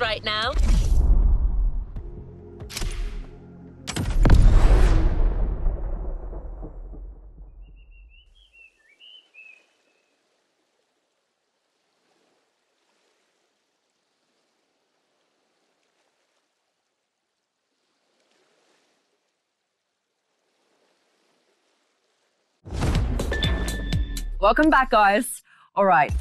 right now. Welcome back, guys. All right.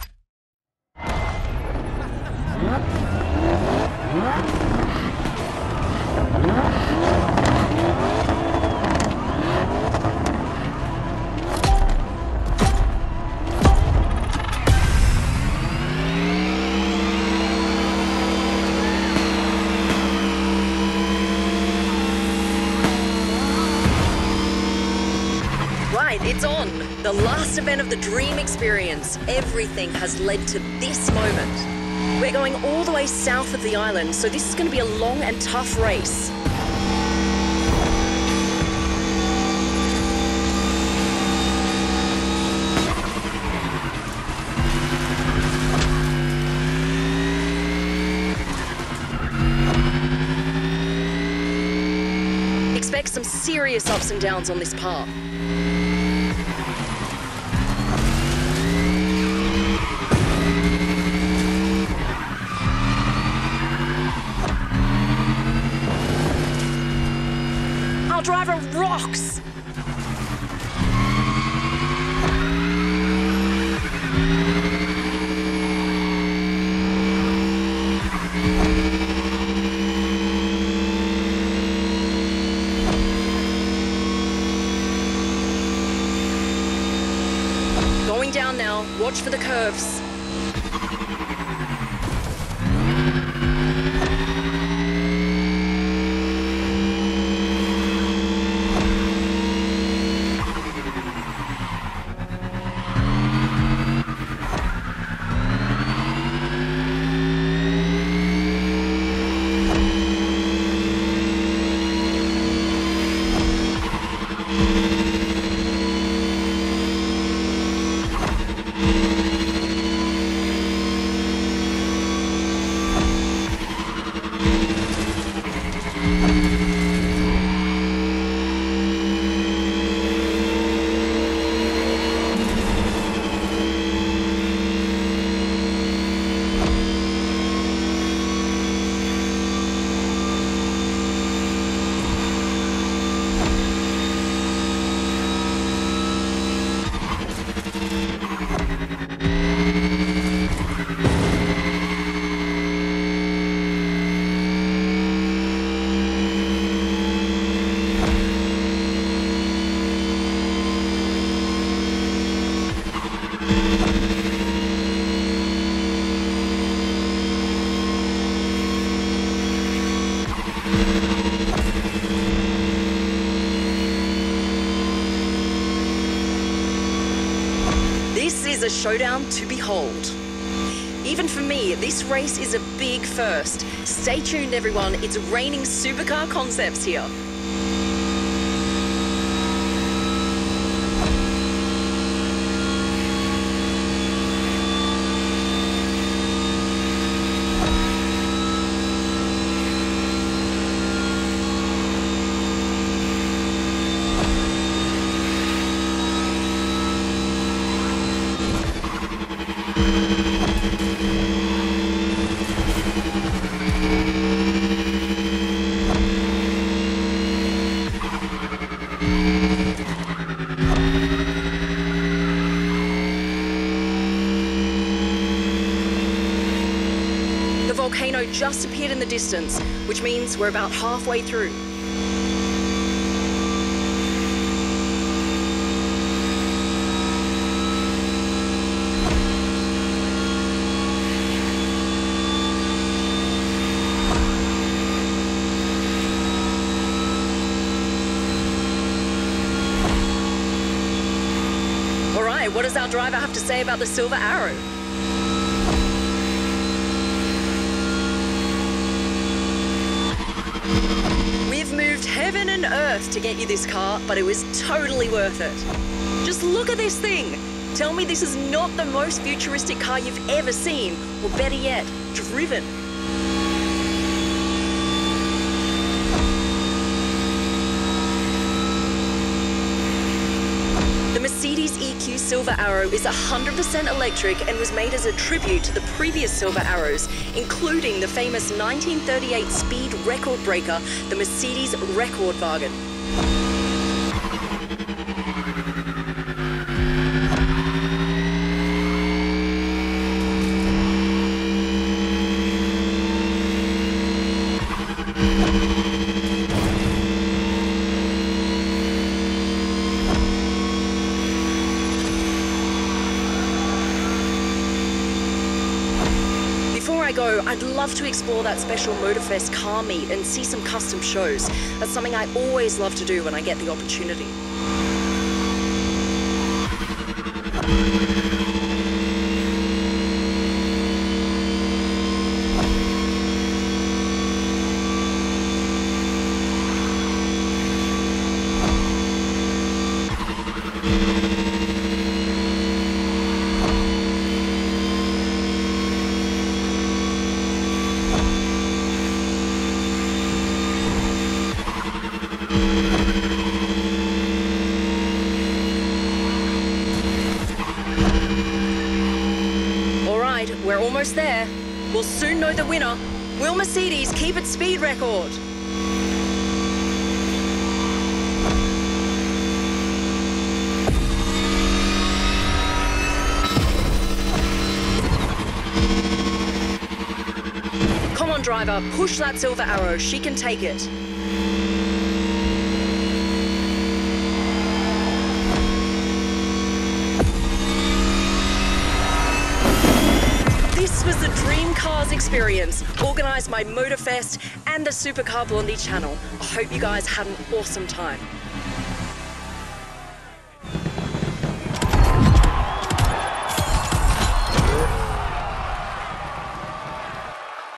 It's on. The last event of the Dream Experience. Everything has led to this moment. We're going all the way south of the island, so this is going to be a long and tough race. Expect some serious ups and downs on this path. Driver rocks! Going down now. Watch for the curves. This is a showdown to behold. Even for me, this race is a big first. Stay tuned, everyone. It's raining supercar concepts here. Just appeared in the distance, which means we're about halfway through. What does our driver have to say about the Silver Arrow? We've moved heaven and earth to get you this car, but it was totally worth it. Just look at this thing. Tell me this is not the most futuristic car you've ever seen, or better yet, driven. New Silver Arrow is 100% electric and was made as a tribute to the previous Silver Arrows, including the famous 1938 speed record breaker, the Mercedes Record Rekordwagen. Before I go, I'd love to explore that special Motorfest car meet and see some custom shows. That's something I always love to do when I get the opportunity right, we're almost there. We'll soon know the winner. Will Mercedes keep its speed record? Come on, driver, push that silver arrow. She can take it. This was the Dream Cars experience, organised by Motorfest and the Supercar Blondie channel. I hope you guys had an awesome time.